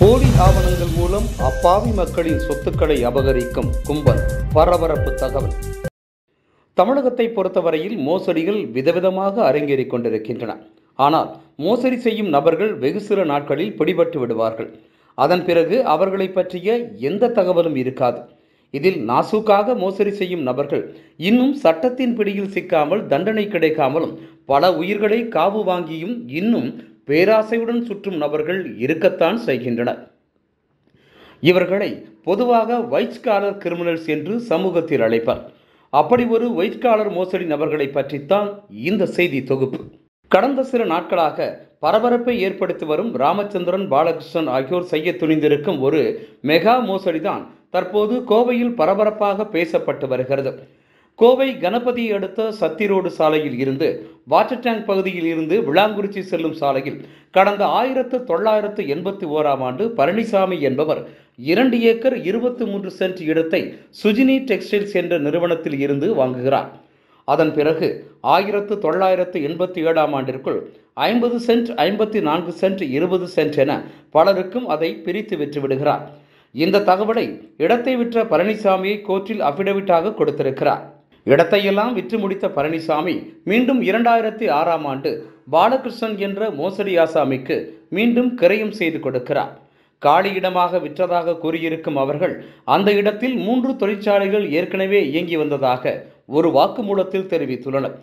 போலி ஆவணங்கள் மூலம் அப்பாவி மக்களின் சொத்துக்களை அபகரிக்கும் கும்பல். பரபரப்பு தகவல். தமிழகத்தை பொறுத்தவரையில் மோசடிகள் விதவிதமாக அரங்கேறிக் கொண்டிருக்கின்றன. ஆனால் மோசடி செய்யும் நபர்கள் வெகு சில நாட்களில் பிடிபட்டு விடுவார்கள். அதன் பிறகு அவர்களை பற்றிய எந்த தகவலும் இருக்காது. இதில் நாசூக்காக மோசடி செய்யும் நபர்கள் இன்னும் சட்டத்தின் பிடியில் சிக்காமல் தண்டனை கிடைக்காமலும் பல உயிர்களை காவு வாங்கியும் இன்னும் பேராசையுடன் சுற்றும் நபர்கள் இருக்கத்தான் செய்கின்றனர். இவர்களை பொதுவாக ஒயிட் காலர் கிரிமினல்ஸ் என்று சமூகத்தில் அழைப்பார். அப்படி ஒரு ஒயிட் காலர் மோசடி நபர்களை பற்றித்தான் இந்த செய்தி தொகுப்பு. கடந்த சில நாட்களாக பரபரப்பை ஏற்படுத்தி வரும் ராமச்சந்திரன் பாலகிருஷ்ணன் ஆகியோர் செய்ய துணிந்திருக்கும் ஒரு மெகா மோசடிதான் தற்போது கோவையில் பரபரப்பாக பேசப்பட்டு வருகிறது. கோவை கணபதியை அடுத்த சத்தி ரோடு சாலையில் இருந்து வாட்டர் டேங்க் பகுதியில் இருந்து விளாங்குறிச்சி செல்லும் சாலையில் கடந்த ஆயிரத்து தொள்ளாயிரத்து எண்பத்தி ஓராம் ஆண்டு பழனிசாமி என்பவர் இரண்டு ஏக்கர் இருபத்தி மூன்று சென்ட் இடத்தை சுஜினி டெக்ஸ்டைல்ஸ் என்ற நிறுவனத்தில் இருந்து வாங்குகிறார். அதன் பிறகு ஆயிரத்து தொள்ளாயிரத்து எண்பத்தி ஏழாம் ஆண்டிற்குள் ஐம்பது சென்ட் ஐம்பத்தி நான்கு சென்ட் இருபது சென்ட் என பலருக்கும் அதை பிரித்து விற்று விடுகிறார். இந்த தகவலை இடத்தை விற்ற பழனிசாமியை கோர்ட்டில் அபிடவிட்டாக கொடுத்திருக்கிறார். இடத்தையெல்லாம் விற்று முடித்த பழனிசாமி மீண்டும் இரண்டாயிரத்தி ஆறாம் ஆண்டு பாலகிருஷ்ணன் என்ற மோசடி ஆசாமிக்கு மீண்டும் கிரயம் செய்து கொடுக்கிறார். காலி இடமாக விற்றதாக கூறியிருக்கும் அவர்கள் அந்த இடத்தில் மூன்று தொழிற்சாலைகள் ஏற்கனவே இயங்கி வந்ததாக ஒரு வாக்குமூலத்தில் தெரிவித்துள்ளனர்.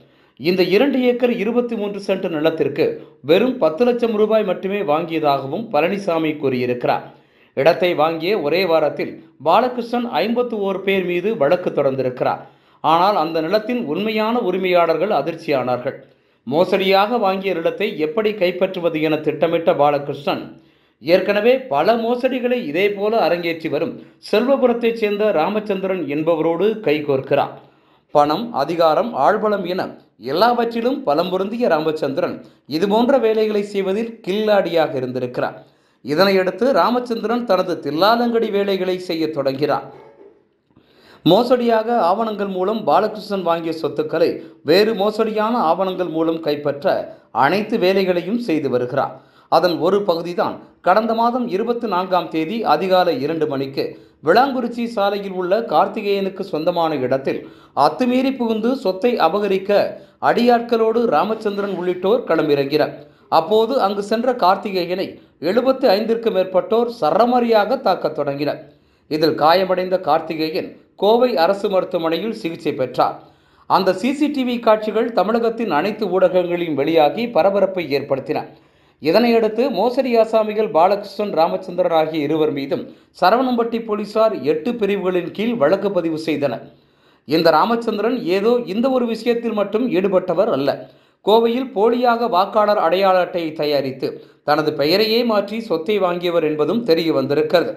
இந்த இரண்டு ஏக்கர் இருபத்தி மூன்று சென்ட் நிலத்திற்கு வெறும் பத்து லட்சம் ரூபாய் மட்டுமே வாங்கியதாகவும் பழனிசாமி கூறியிருக்கிறார். இடத்தை வாங்கிய ஒரே வாரத்தில் பாலகிருஷ்ணன் ஐம்பத்து ஓர் பேர் மீது வழக்கு தொடர்ந்திருக்கிறார். ஆனால் அந்த நிலத்தின் உண்மையான உரிமையாளர்கள் அதிர்ச்சியானார்கள். மோசடியாக வாங்கிய நிலத்தை எப்படி கைப்பற்றுவது என திட்டமிட்ட பாலகிருஷ்ணன் ஏற்கனவே பல மோசடிகளை இதேபோல அரங்கேற்றி வரும் செல்வபுரத்தைச் சேர்ந்த ராமச்சந்திரன் என்பவரோடு கைகோர்க்கிறார் பணம் அதிகாரம் ஆழ்பலம் என எல்லாவற்றிலும் பலம் பொருந்திய ராமச்சந்திரன் இதுபோன்ற வேலைகளை செய்வதில் கில்லாடியாக இருந்திருக்கிறார். இதனையடுத்து ராமச்சந்திரன் தனது தில்லாலங்கடி வேலைகளை செய்ய தொடங்கிறார் மோசடியாக ஆவணங்கள் மூலம் பாலகிருஷ்ணன் வாங்கிய சொத்துக்களை வேறு மோசடியான ஆவணங்கள் மூலம் கைப்பற்ற அனைத்து வேலைகளையும் செய்து வருகிறார். அதன் ஒரு பகுதிதான் கடந்த மாதம் இருபத்தி நான்காம் தேதி அதிகாலை இரண்டு மணிக்கு விளாங்குறிச்சி சாலையில் உள்ள கார்த்திகேயனுக்கு சொந்தமான இடத்தில் அத்துமீறி புகுந்து சொத்தை அபகரிக்க அடியாட்களோடு ராமச்சந்திரன் உள்ளிட்டோர் களமிறங்கினர். அப்போது அங்கு சென்ற கார்த்திகேயனை எழுபத்தி ஐந்திற்கு மேற்பட்டோர் சரமாரியாக தாக்கத் தொடங்கினர். இதில் காயமடைந்த கார்த்திகேயன் கோவை அரசு மருத்துவமனையில் சிகிச்சை பெற்றார். அந்த சிசிடிவி காட்சிகள் தமிழகத்தின் அனைத்து ஊடகங்களையும் வெளியாகி பரபரப்பை ஏற்படுத்தின. இதனையடுத்து மோசடி ஆசாமிகள் பாலகிருஷ்ணன் ராமச்சந்திரன் ஆகிய இருவர் மீதும் சரவணம்பட்டி போலீசார் எட்டு பிரிவுகளின் கீழ் வழக்கு பதிவு செய்தனர். இந்த ராமச்சந்திரன் ஏதோ இந்த ஒரு விஷயத்தில் மட்டும் ஈடுபட்டவர் அல்ல. கோவையில் போலியாக வாக்காளர் அடையாள அட்டையை தயாரித்து தனது பெயரையே மாற்றி சொத்தை வாங்கியவர் என்பதும் தெரிய வந்திருக்கிறது.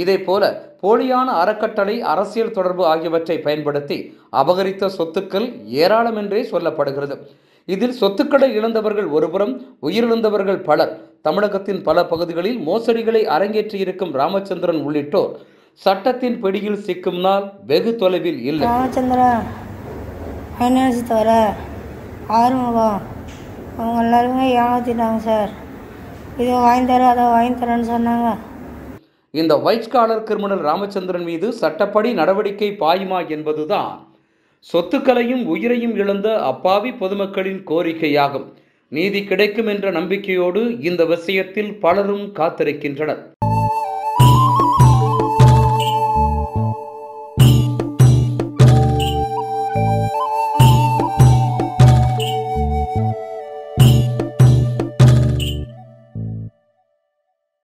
இதேபோல போலியான அறக்கட்டளை அரசியல் தொடர்பு ஆகியவற்றை பயன்படுத்தி அபகரித்த சொத்துக்கள் ஏராளமென்றே சொல்லப்படுகிறது. இதில் சொத்துக்களை இழந்தவர்கள் ஒருபுறம் உயிரிழந்தவர்கள் பலர். தமிழகத்தின் பல பகுதிகளில் மோசடிகளை அரங்கேற்றியிருக்கும் ராமச்சந்திரன் உள்ளிட்டோர் சட்டத்தின் பிடியில் சிக்கும் நாள் வெகு தொலைவில் இல்லை. ராமச்சந்திரா ஃபைனான்ஸ் தவிர ஆறுமுகம் அவங்க எல்லாருமே ஏமாத்திட்டாங்க சார். இதை வாங்கி தரேன் அதை வாங்கி தரேன்னு சொன்னாங்க. இந்த ஒயிட் காலர் கிரிமினல் ராமச்சந்திரன் மீது சட்டப்படி நடவடிக்கை பாயுமா என்பதுதான் சொத்துக்களையும் உயிரையும் இழந்த அப்பாவி பொதுமக்களின் கோரிக்கையாகும். நீதி கிடைக்கும் என்ற நம்பிக்கையோடு இந்த விஷயத்தில் பலரும் காத்திருக்கின்றனர்.